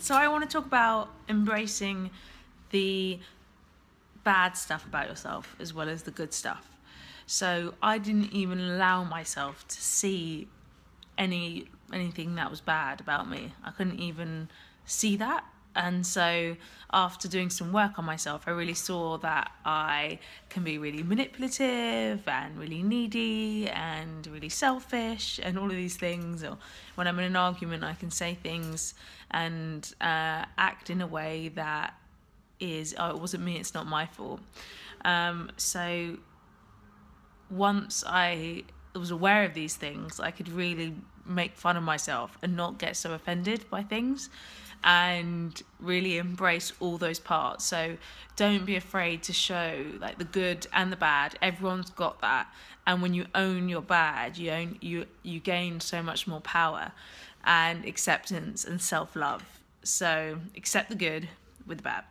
So I want to talk about embracing the bad stuff about yourself as well as the good stuff. So I didn't even allow myself to see any anything that was bad about me. I couldn't even see that. And so after doing some work on myself, I really saw that I can be really manipulative and really needy and really selfish and all of these things. Or when I'm in an argument, I can say things and uh, act in a way that is, oh, it wasn't me, it's not my fault. Um, so once I was aware of these things, I could really make fun of myself and not get so offended by things and really embrace all those parts. So don't be afraid to show like the good and the bad. Everyone's got that. And when you own your bad, you own you you gain so much more power and acceptance and self-love. So accept the good with the bad.